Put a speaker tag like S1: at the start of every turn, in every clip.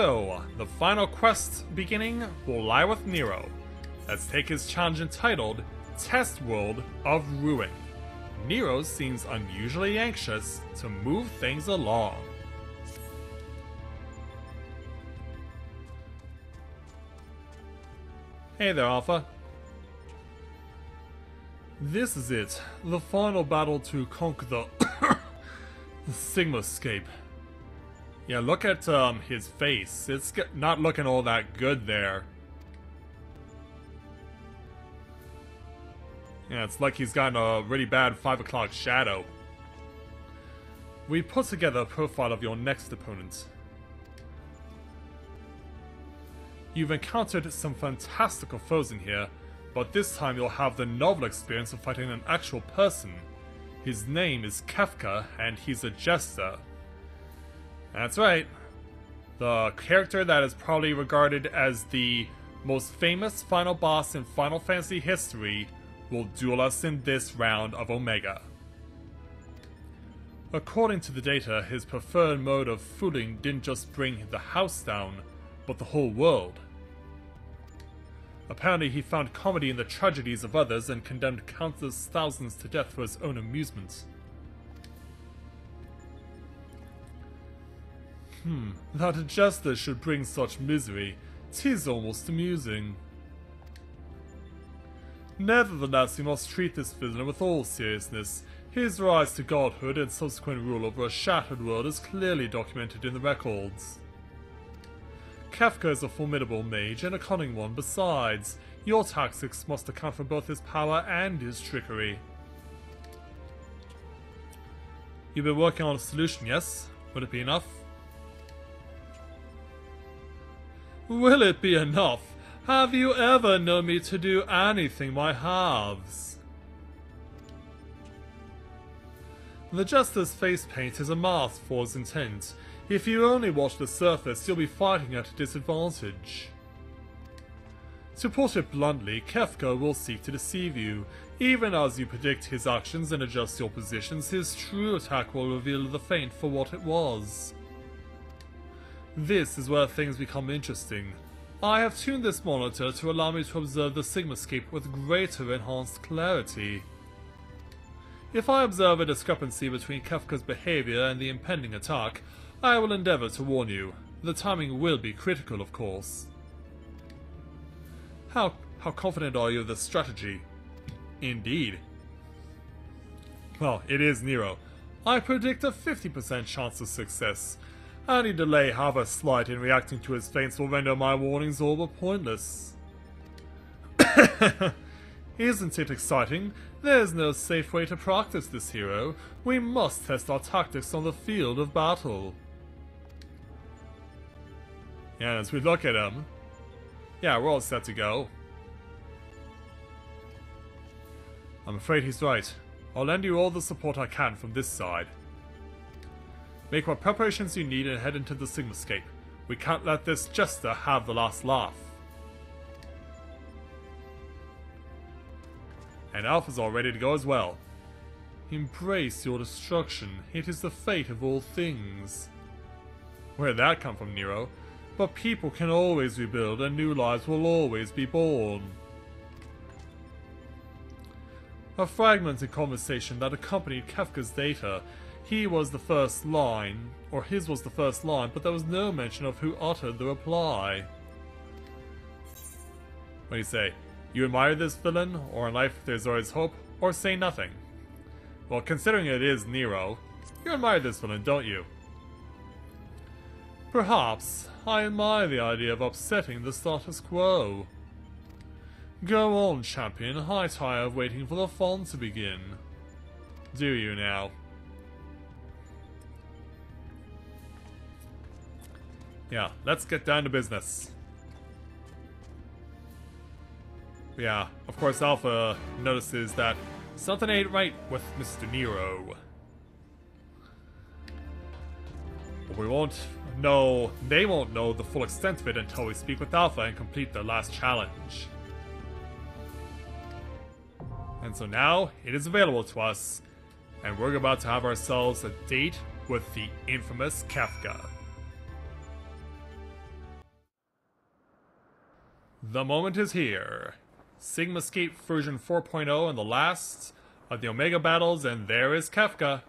S1: So, the final quest beginning will lie with Nero. Let's take his challenge entitled Test World of Ruin. Nero seems unusually anxious to move things along. Hey there, Alpha. This is it. The final battle to conquer the, Sigmascape. Yeah, look at um, his face. It's not looking all that good there. Yeah, it's like he's got a really bad 5 o'clock shadow. We put together a profile of your next opponent. You've encountered some fantastical foes in here, but this time you'll have the novel experience of fighting an actual person. His name is Kefka, and he's a jester. That's right. The character that is probably regarded as the most famous final boss in Final Fantasy history will duel us in this round of Omega. According to the data, his preferred mode of fooling didn't just bring the house down, but the whole world. Apparently he found comedy in the tragedies of others and condemned countless thousands to death for his own amusement. Hmm, that a jester should bring such misery, tis almost amusing. Nevertheless, we must treat this villain with all seriousness. His rise to godhood and subsequent rule over a shattered world is clearly documented in the records. Kefka is a formidable mage and a cunning one besides. Your tactics must account for both his power and his trickery. You've been working on a solution, yes? Would it be enough? Will it be enough? Have you ever known me to do anything by halves? The Jester's face paint is a mask for his intent. If you only watch the surface, you'll be fighting at a disadvantage. To put it bluntly, Kefka will seek to deceive you. Even as you predict his actions and adjust your positions, his true attack will reveal the feint for what it was. This is where things become interesting. I have tuned this monitor to allow me to observe the Sigmascape with greater enhanced clarity. If I observe a discrepancy between Kefka's behavior and the impending attack, I will endeavor to warn you. The timing will be critical, of course. How, how confident are you of this strategy? Indeed. Well, it is Nero. I predict a 50% chance of success. Any delay, however slight, in reacting to his feints will render my warnings all but pointless. Isn't it exciting? There's no safe way to practice this hero. We must test our tactics on the field of battle. Yeah, as we look at him, yeah, we're all set to go. I'm afraid he's right. I'll lend you all the support I can from this side. Make what preparations you need and head into the Sigmascape. We can't let this jester have the last laugh. And Alpha's all ready to go as well. Embrace your destruction. It is the fate of all things. Where'd that come from, Nero? But people can always rebuild and new lives will always be born. A fragmented conversation that accompanied Kefka's data he was the first line, or his was the first line, but there was no mention of who uttered the reply. What do you say? You admire this villain, or in life there's always hope, or say nothing? Well, considering it is Nero, you admire this villain, don't you? Perhaps I admire the idea of upsetting the status quo. Go on, champion, I tire of waiting for the fun to begin. Do you now? Yeah, let's get down to business. Yeah, of course Alpha notices that something ain't right with Mr. Nero. But we won't know, they won't know the full extent of it until we speak with Alpha and complete their last challenge. And so now, it is available to us, and we're about to have ourselves a date with the infamous Kefka. The moment is here. Sigmascape version 4.0 and the last of the Omega battles, and there is Kefka.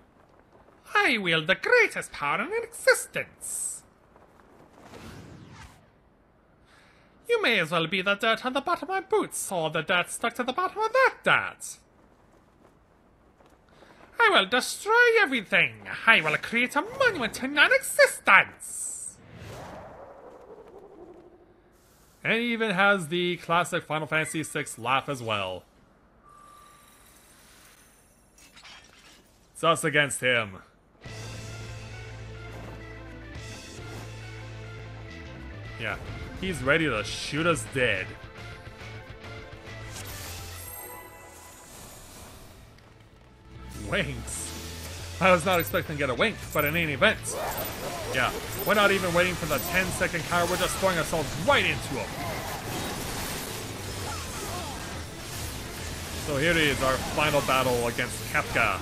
S2: I wield the greatest power in existence. You may as well be the dirt on the bottom of my boots, or the dirt stuck to the bottom of that dirt. I will destroy everything. I will create a monument to non-existence.
S1: And he even has the classic Final Fantasy VI laugh as well. It's us against him. Yeah, he's ready to shoot us dead. Winks. I was not expecting to get a wink, but in any event. Yeah, we're not even waiting for the 10 second counter, we're just throwing ourselves right into him. So here it is, our final battle against Kefka.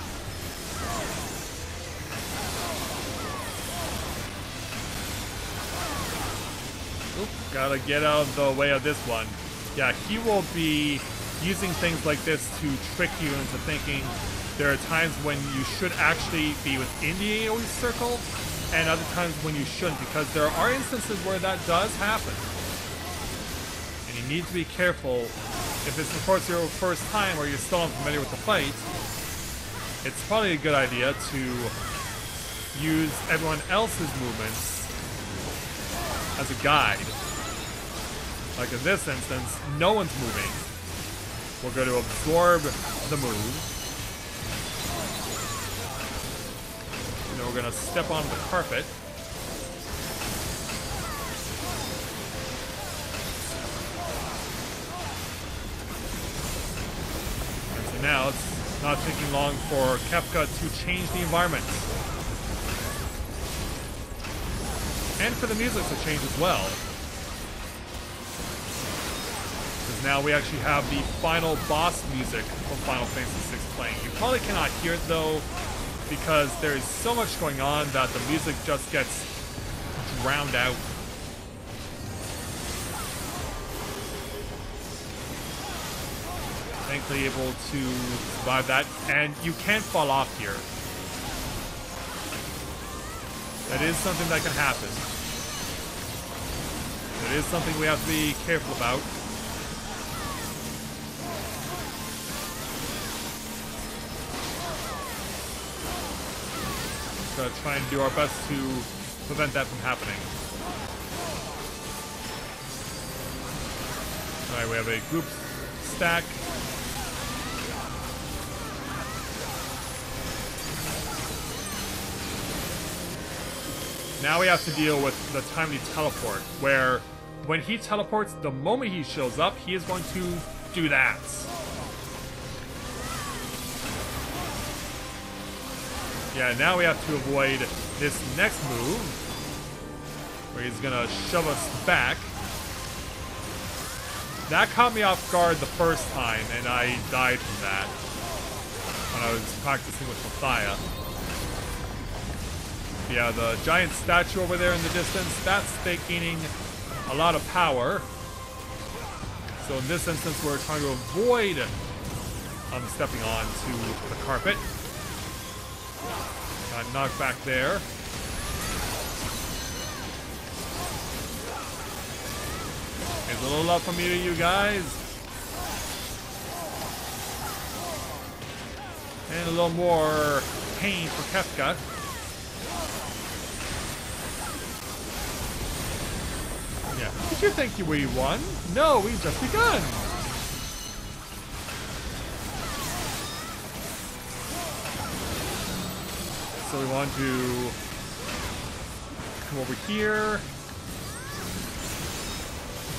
S1: Oop, gotta get out of the way of this one. Yeah, he will be using things like this to trick you into thinking there are times when you should actually be within the AoE circle, and other times when you shouldn't, because there are instances where that does happen. And you need to be careful. If it's of course your first time or you're still unfamiliar with the fight, it's probably a good idea to use everyone else's movements as a guide. Like in this instance, no one's moving. We're going to absorb the move. To step on the carpet. And so now it's not taking long for Kefka to change the environment. And for the music to change as well. Because now we actually have the final boss music from Final Fantasy VI playing. You probably cannot hear it though, because there is so much going on that the music just gets drowned out. Thankfully able to survive that, and you can't fall off here. That is something that can happen. It is something we have to be careful about. Gonna do our best to prevent that from happening. Alright, we have a group stack. Now we have to deal with the timely teleport, where when he teleports, the moment he shows up, he is going to do that. Yeah, now we have to avoid this next move, where he's gonna shove us back. That caught me off guard the first time, and I died from that when I was practicing with Matthia. Yeah, the giant statue over there in the distance, that's gaining a lot of power. So in this instance, we're trying to avoid um, stepping onto the carpet. Got knocked back there. A little love from me to you guys. And a little more pain for Kefka. Yeah. Did you think we won? No, we've just begun. We want to come over here.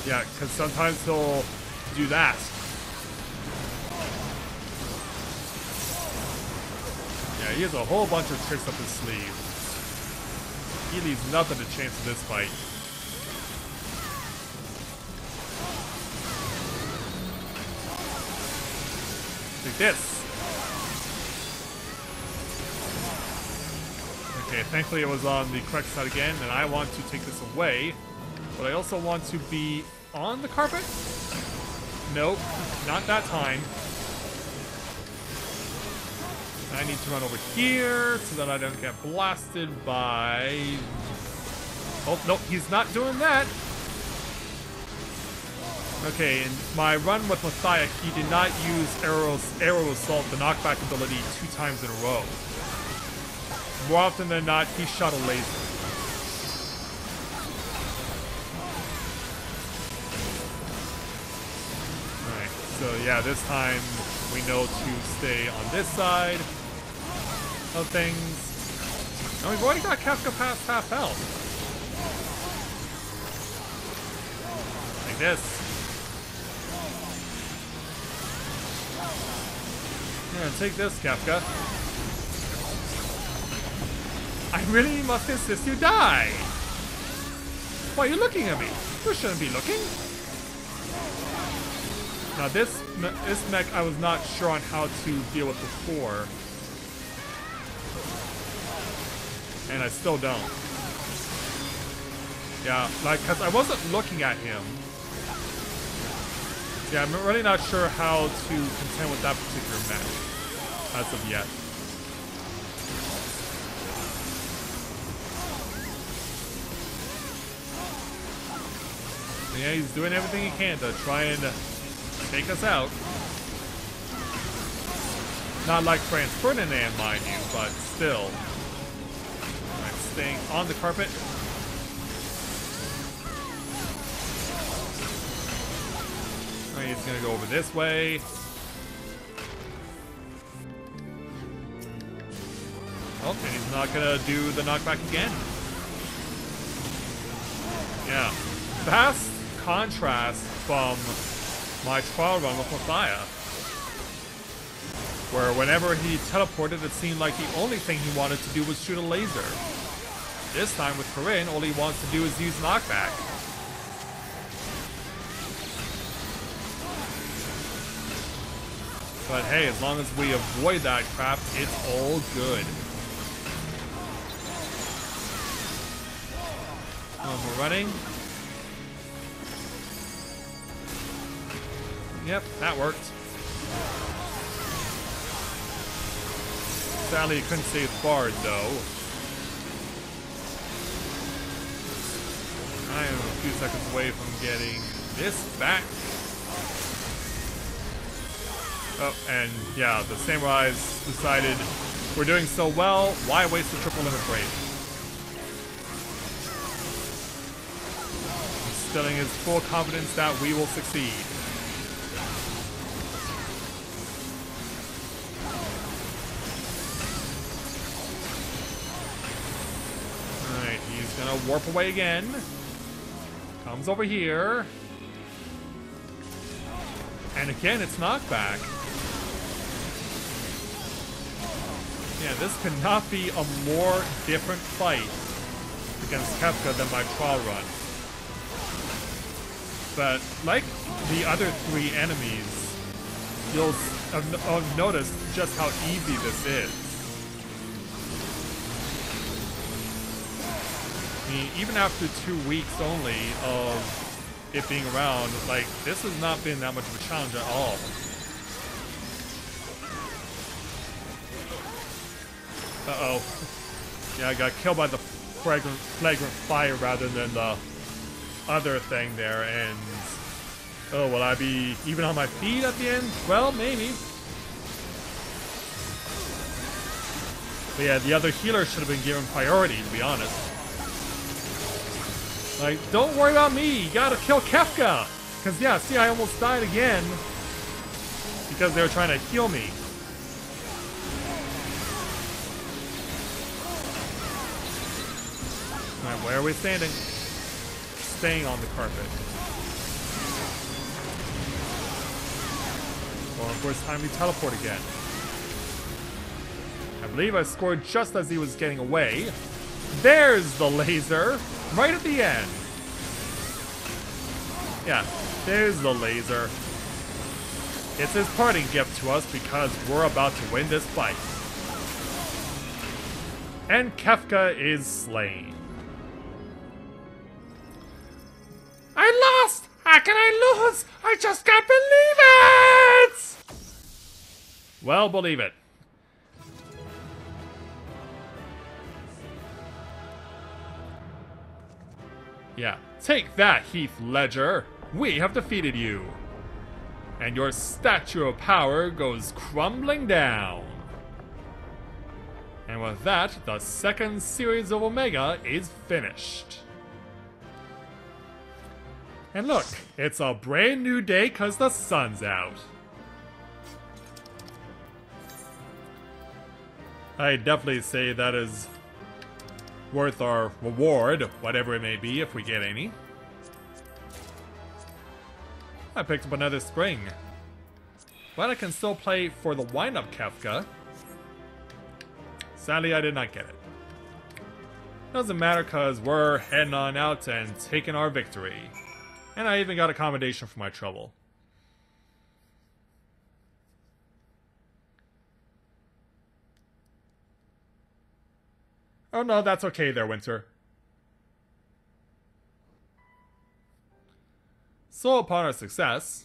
S1: Yeah, because sometimes he'll do that. Yeah, he has a whole bunch of tricks up his sleeve. He leaves nothing to chance in this fight. Like this. Okay, thankfully it was on the correct side again, and I want to take this away. But I also want to be on the carpet. nope, not that time. I need to run over here so that I don't get blasted by... Oh, no, he's not doing that. Okay, in my run with Matthia, he did not use Aero, Aero Assault, the knockback ability, two times in a row. More often than not, he shot a laser. Alright, so yeah, this time we know to stay on this side of things. And we've already got Kefka past half health. Like this. Yeah, take this, Kefka. I really must insist you die! Why are you looking at me? You shouldn't be looking. Now this, this mech I was not sure on how to deal with before. And I still don't. Yeah, like, because I wasn't looking at him. Yeah, I'm really not sure how to contend with that particular mech. As of yet. Yeah, he's doing everything he can to try and uh, take us out. Not like Franz Ferdinand, mind you, but still. Alright, staying on the carpet. He's gonna go over this way. Oh, and he's not gonna do the knockback again. Yeah. Vast contrast from my trial run with Matthia. Where whenever he teleported, it seemed like the only thing he wanted to do was shoot a laser. This time with Corinne, all he wants to do is use knockback. But hey, as long as we avoid that crap, it's all good. Oh, we're running. Yep, that worked. Sadly, you couldn't save Bard, though. I am a few seconds away from getting this back. Oh, and yeah, the Samurais decided we're doing so well, why waste the triple limit break? Instilling his full confidence that we will succeed. Warp away again. Comes over here. And again, it's knockback. Yeah, this cannot be a more different fight against Kefka than my trial run. But like the other three enemies, you'll noticed just how easy this is. Mean, even after two weeks only of it being around, like, this has not been that much of a challenge at all. Uh-oh. Yeah, I got killed by the flagrant, flagrant fire rather than the other thing there, and... Oh, will I be even on my feet at the end? Well, maybe. But yeah, the other healer should have been given priority, to be honest. Like, don't worry about me, you gotta kill Kefka! Because, yeah, see, I almost died again. Because they were trying to heal me. Alright, where are we standing? Staying on the carpet. Well, of course, time to teleport again. I believe I scored just as he was getting away. There's the laser! Right at the end. Yeah, there's the laser. It's his parting gift to us because we're about to win this fight. And Kefka is slain.
S2: I lost! How can I lose? I just can't believe it!
S1: Well, believe it. Yeah. Take that, Heath Ledger. We have defeated you. And your statue of power goes crumbling down. And with that, the second series of Omega is finished. And look, it's a brand new day because the sun's out. I definitely say that is worth our reward, whatever it may be, if we get any. I picked up another spring. But I can still play for the wind-up Kefka. Sadly, I did not get it. Doesn't matter because we're heading on out and taking our victory. And I even got accommodation for my trouble. Oh no, that's okay there, Winter. So upon our success...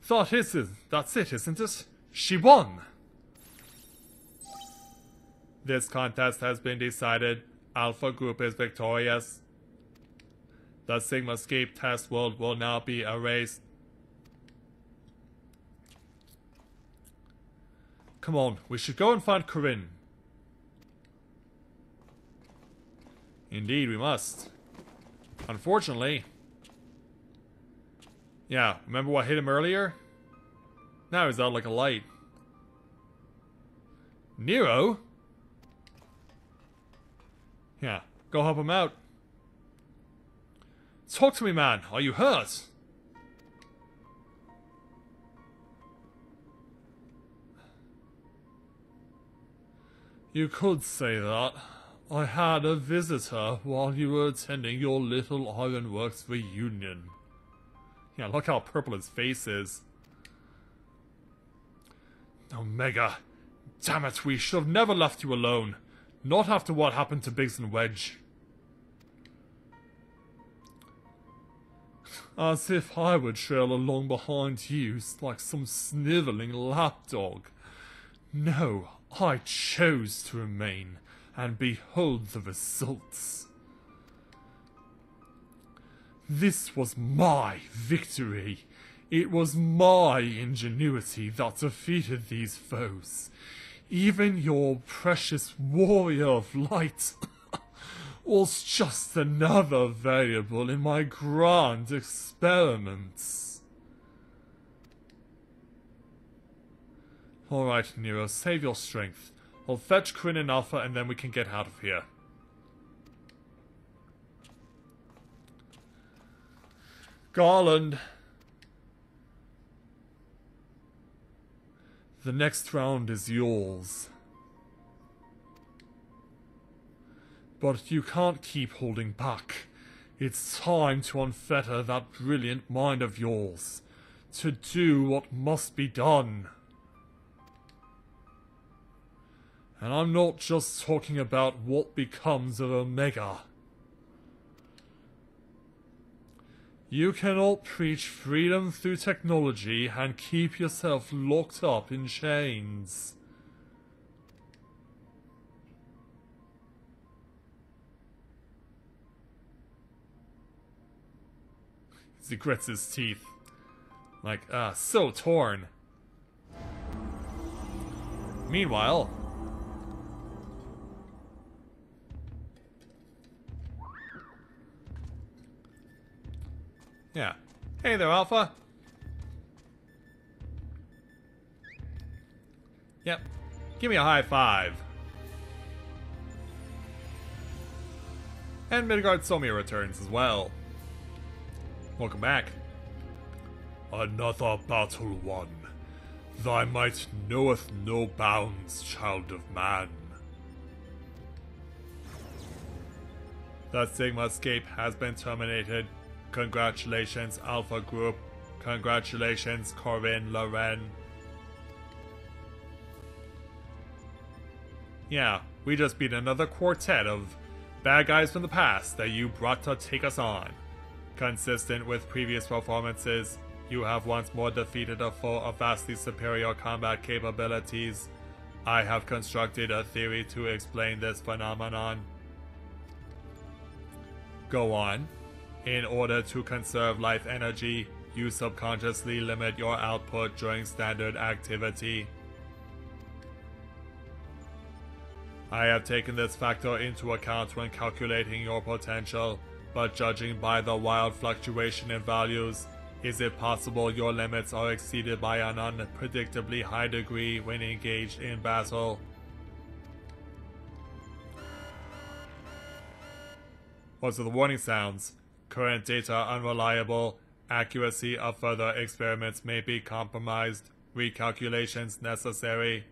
S1: Thought is, it, that's it, isn't it? She won! This contest has been decided. Alpha Group is victorious. The Sigmascape test world will now be erased. Come on, we should go and find Corinne. Indeed, we must. Unfortunately. Yeah, remember what hit him earlier? Now he's out like a light. Nero? Yeah, go help him out. Talk to me, man. Are you hurt? You could say that. I had a visitor while you were attending your Little Ironworks reunion. Yeah, look how purple his face is. Omega. Damn it, we should have never left you alone. Not after what happened to Biggs and Wedge. As if I would trail along behind you like some sniveling lapdog. No, I chose to remain and behold the results. This was my victory. It was my ingenuity that defeated these foes. Even your precious warrior of light was just another variable in my grand experiments. Alright, Nero, save your strength. I'll fetch Quinn and Alpha and then we can get out of here. Garlond. The next round is yours. But you can't keep holding back. It's time to unfetter that brilliant mind of yours. To do what must be done. And I'm not just talking about what becomes of Omega. You cannot preach freedom through technology and keep yourself locked up in chains. he grits his teeth. Like, ah, uh, so torn. Meanwhile, Yeah. Hey there, Alpha. Yep. Give me a high five. And Midgardsormr returns as well. Welcome back. Another battle won. Thy might knoweth no bounds, child of man. The Sigmascape has been terminated. Congratulations, Alpha Group. Congratulations, Corinne Loren. Yeah, we just beat another quartet of bad guys from the past that you brought to take us on. Consistent with previous performances, you have once more defeated a foe of vastly superior combat capabilities. I have constructed a theory to explain this phenomenon. Go on. In order to conserve life energy, you subconsciously limit your output during standard activity. I have taken this factor into account when calculating your potential, but judging by the wild fluctuation in values, is it possible your limits are exceeded by an unpredictably high degree when engaged in battle? What's the warning sounds? Current data unreliable. Accuracy of further experiments may be compromised. Recalculations necessary.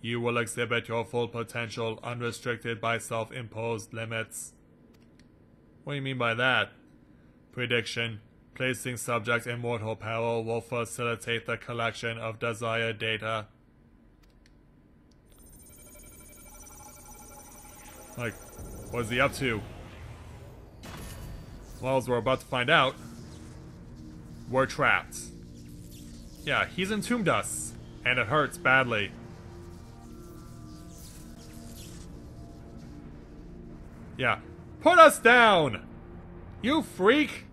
S1: You will exhibit your full potential unrestricted by self imposed limits. What do you mean by that? Prediction Placing subject in mortal peril will facilitate the collection of desired data. Like, what is he up to? Well, as we're about to find out, we're trapped. Yeah, he's entombed us, and it hurts badly. Yeah, put us down! You freak!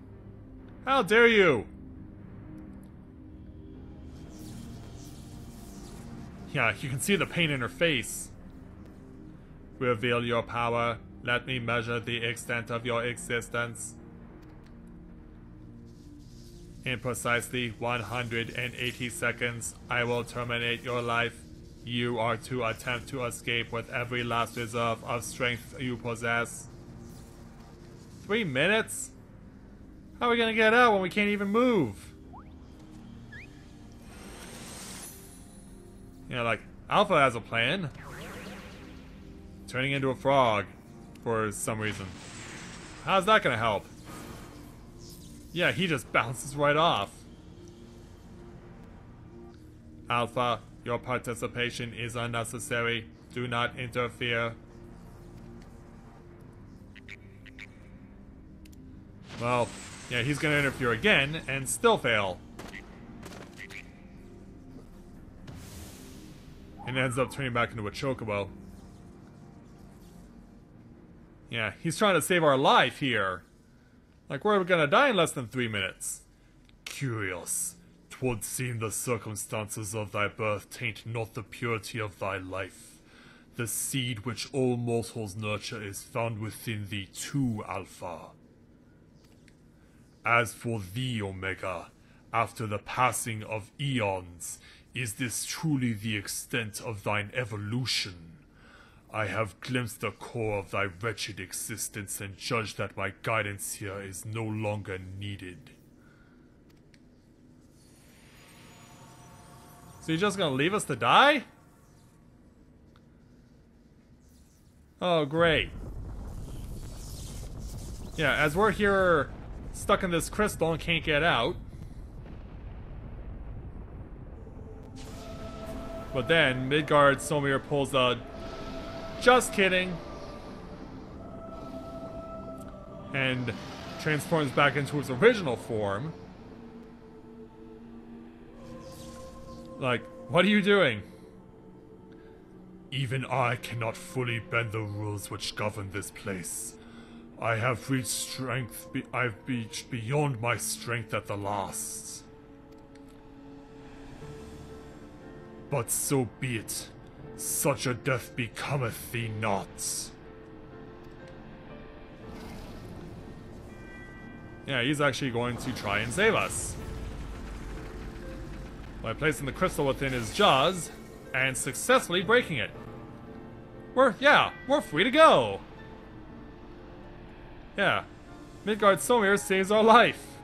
S1: How dare you! Yeah, you can see the pain in her face. Reveal your power. Let me measure the extent of your existence. In precisely 180 seconds, I will terminate your life. You are to attempt to escape with every last reserve of strength you possess. Three minutes? How are we gonna get out when we can't even move? Yeah, like, Alpha has a plan. Turning into a frog for some reason. How's that gonna help? Yeah, he just bounces right off. Alpha, your participation is unnecessary. Do not interfere. Well, yeah, he's gonna interfere again and still fail. And ends up turning back into a chocobo. Yeah, he's trying to save our life here. Like, we're gonna die in less than three minutes. Curious. Twould seem the circumstances of thy birth taint not the purity of thy life. The seed which all mortals nurture is found within thee too, Alpha. As for thee, Omega, after the passing of eons, is this truly the extent of thine evolution? I have glimpsed the core of thy wretched existence and judge that my guidance here is no longer needed. So you're just gonna leave us to die? Oh, great. Yeah, as we're here stuck in this crystal and can't get out. But then, Midgardsormr pulls a just kidding. And transforms back into its original form. Like, what are you doing? Even I cannot fully bend the rules which govern this place. I have reached strength, be I've reached beyond my strength at the last. But so be it. Such a death becometh thee not. Yeah, he's actually going to try and save us. By placing the crystal within his jaws and successfully breaking it. We're, yeah, we're free to go. Yeah, Midgardsormr saves our life.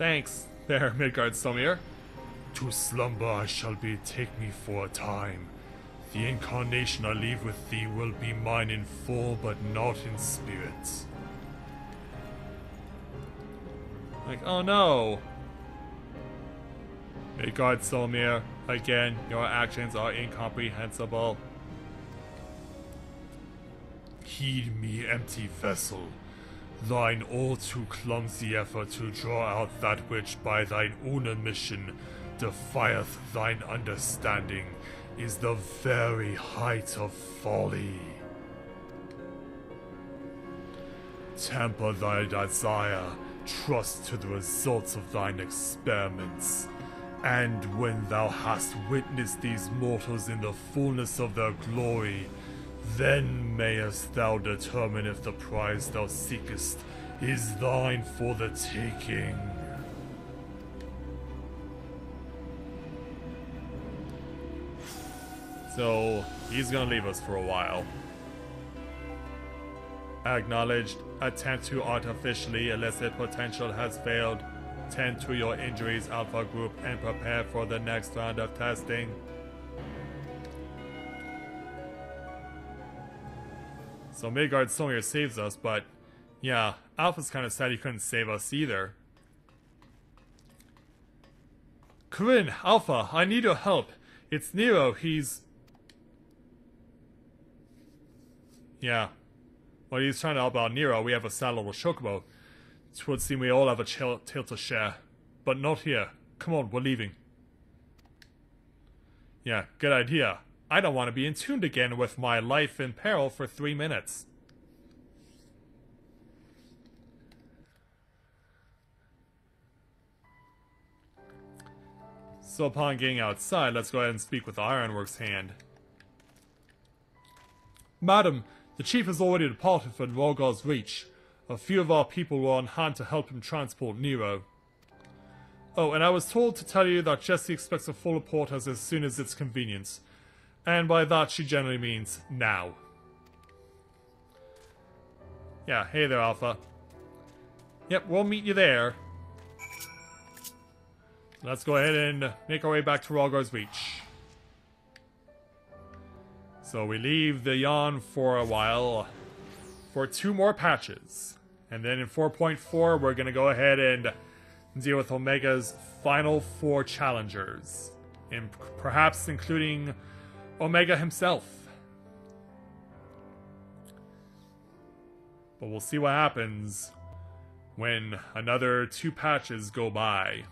S1: Thanks, there, Midgardsormr. To slumber I shall be, take me for a time. The incarnation I leave with thee will be mine in full, but not in spirit. Like, oh no. Midgardsormr, Again, your actions are incomprehensible. Heed me, empty vessel. Thine all too clumsy effort to draw out that which by thine own admission defieth thine understanding is the very height of folly. Temper thy desire, trust to the results of thine experiments. And when thou hast witnessed these mortals in the fullness of their glory, then mayest thou determine if the prize thou seekest is thine for the taking. So, he's gonna leave us for a while. Acknowledged, attempt to artificially elicit potential has failed. Tend to your injuries, Alpha Group, and prepare for the next round of testing. So Midgardsormr saves us, but yeah, Alpha's kind of sad he couldn't save us either. Corinne, Alpha, I need your help. It's Nero, he's... Yeah. Well, he's trying to help out Nero. We have a sad little chocobo. It would seem we all have a tail to share. But not here. Come on, we're leaving. Yeah, good idea. I don't want to be entombed again with my life in peril for three minutes. So upon getting outside, let's go ahead and speak with the Ironworks hand. Madam, the chief has already departed for Rhalgr's Reach. A few of our people were on hand to help him transport Nero. Oh, and I was told to tell you that Jessie expects a full report as, as soon as it's convenient. And by that she generally means now. Yeah, hey there, Alpha. Yep, we'll meet you there. Let's go ahead and make our way back to Rhalgr's Reach. So we leave the yawn for a while for two more patches. And then in 4.4, we're going to go ahead and deal with Omega's final four challengers. And perhaps including Omega himself. But we'll see what happens when another two patches go by.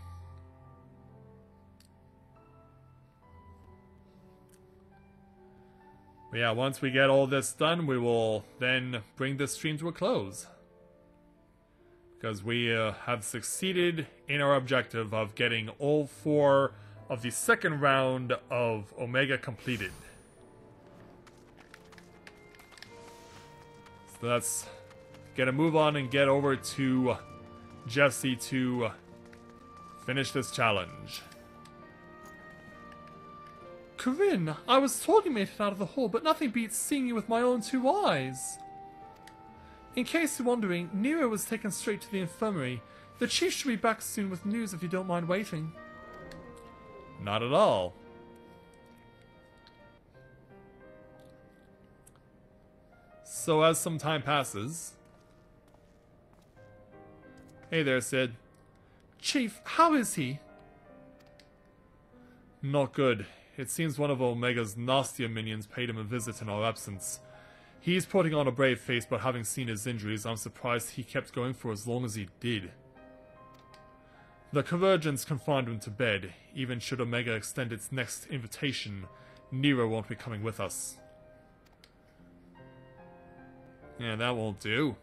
S1: But yeah, once we get all this done, we will then bring this stream to a close. Because we uh, have succeeded in our objective of getting all four of the second round of Omega completed. So let's get a move on and get over to Jessie to finish this challenge.
S2: Corinne, I was told you made it out of the hole, but nothing beats seeing you with my own two eyes. In case you're wondering, Nero was taken straight to the infirmary. The chief should be back soon with news if you don't mind waiting.
S1: Not at all. So as some time passes... Hey there, Cid.
S2: Chief, how is he?
S1: Not good. It seems one of Omega's nastier minions paid him a visit in our absence. He's putting on a brave face, but having seen his injuries, I'm surprised he kept going for as long as he did. The Convergence confined him to bed. Even should Omega extend its next invitation, Nero won't be coming with us. Yeah, that won't do.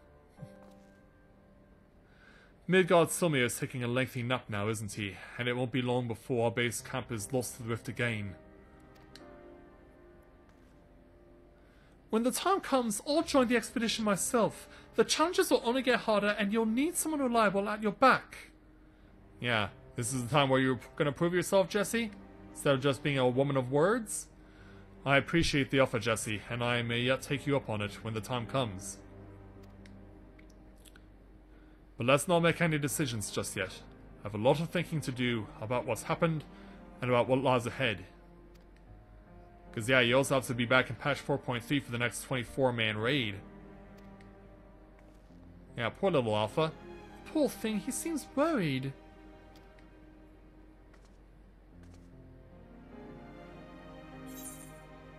S1: Midgardsormr is taking a lengthy nap now, isn't he? And it won't be long before our base camp is lost to the rift again.
S2: When the time comes, I'll join the expedition myself. The challenges will only get harder, and you'll need someone reliable at your back.
S1: Yeah, this is the time where you're gonna prove yourself, Jessie? Instead of just being a woman of words? I appreciate the offer, Jessie, and I may yet take you up on it when the time comes. But let's not make any decisions just yet. I have a lot of thinking to do about what's happened and about what lies ahead. Because, yeah, you also have to be back in patch 4.3 for the next 24-man raid. Yeah, poor little Alpha.
S2: Poor thing, he seems worried.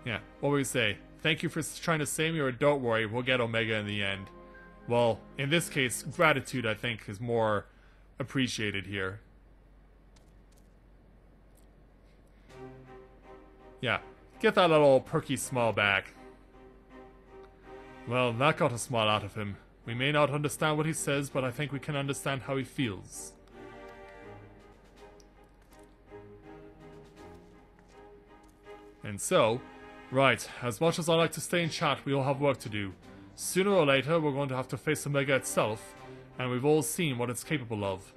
S1: Yeah, what would we say? Thank you for trying to save me, or don't worry, we'll get Omega in the end. Well, in this case, gratitude, I think, is more appreciated here. Yeah, get that little perky smile back. Well, that got a smile out of him. We may not understand what he says, but I think we can understand how he feels. And so, right, as much as I like to stay in chat, we all have work to do. Sooner or later, we're going to have to face Omega itself, and we've all seen what it's capable of.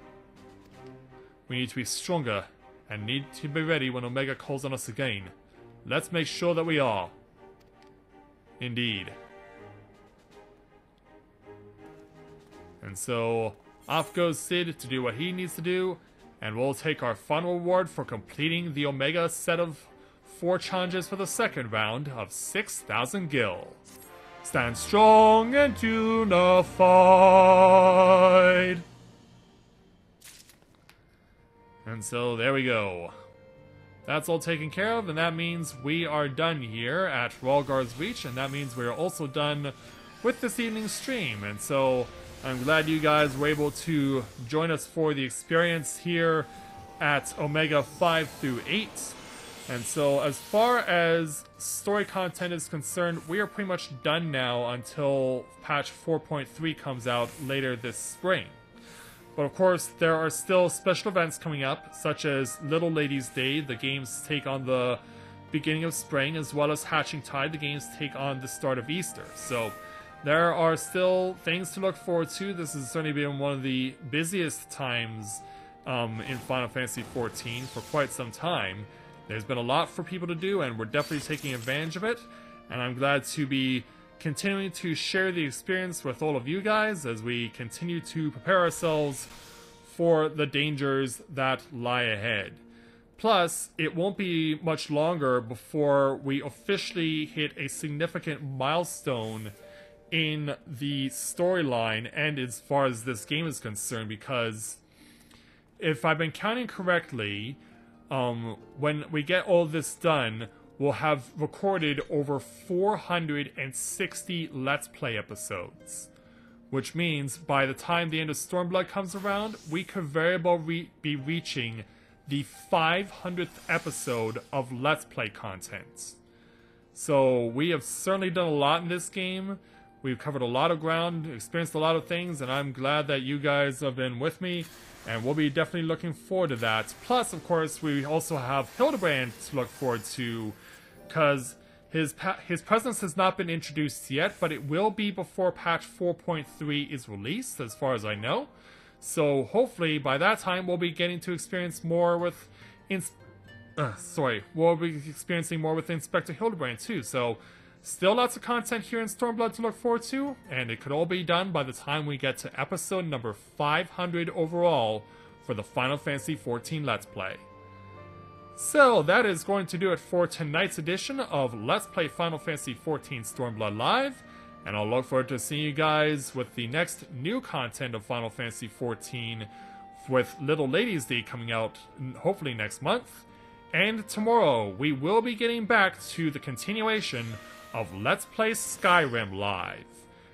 S1: We need to be stronger, and need to be ready when Omega calls on us again. Let's make sure that we are. Indeed. And so, off goes Cid to do what he needs to do, and we'll take our final reward for completing the Omega set of four challenges for the second round of 6,000 gil. Stand strong and unified. And so there we go. That's all taken care of, and that means we are done here at Rhalgr's Reach, and that means we're also done with this evening's stream. And so I'm glad you guys were able to join us for the experience here at Omega 5 through 8. And so, as far as story content is concerned, we are pretty much done now until patch 4.3 comes out later this spring. But of course, there are still special events coming up, such as Little Ladies Day, the game's take on the beginning of spring, as well as Hatching Tide, the game's take on the start of Easter. So, there are still things to look forward to. This has certainly been one of the busiest times um, in Final Fantasy XIV for quite some time. There's been a lot for people to do, and we're definitely taking advantage of it. And I'm glad to be continuing to share the experience with all of you guys as we continue to prepare ourselves for the dangers that lie ahead. Plus, it won't be much longer before we officially hit a significant milestone in the storyline and as far as this game is concerned because if I've been counting correctly, um, when we get all this done, we'll have recorded over 460 Let's Play episodes. Which means by the time the end of Stormblood comes around, we could very well re be reaching the 500th episode of Let's Play content. So we have certainly done a lot in this game. We've covered a lot of ground, experienced a lot of things, and I'm glad that you guys have been with me and we'll be definitely looking forward to that. Plus, of course, we also have Hildebrand to look forward to, because his his presence has not been introduced yet, but it will be before patch 4.3 is released, as far as I know. So hopefully by that time we'll be getting to experience more with, uh, sorry, we'll be experiencing more with Inspector Hildebrand too. So Still lots of content here in Stormblood to look forward to, and it could all be done by the time we get to episode number 500 overall for the Final Fantasy XIV Let's Play. So that is going to do it for tonight's edition of Let's Play Final Fantasy XIV Stormblood Live, and I'll look forward to seeing you guys with the next new content of Final Fantasy XIV with Little Ladies Day coming out hopefully next month. And tomorrow we will be getting back to the continuation of Let's Play Skyrim Live.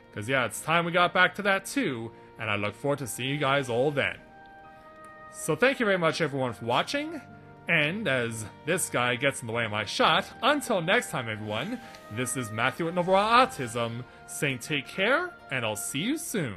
S1: Because, yeah, it's time we got back to that too, and I look forward to seeing you guys all then. So, thank you very much, everyone, for watching. And as this guy gets in the way of my shot, until next time, everyone, this is Matthew at Novara Autism saying take care, and I'll see you soon.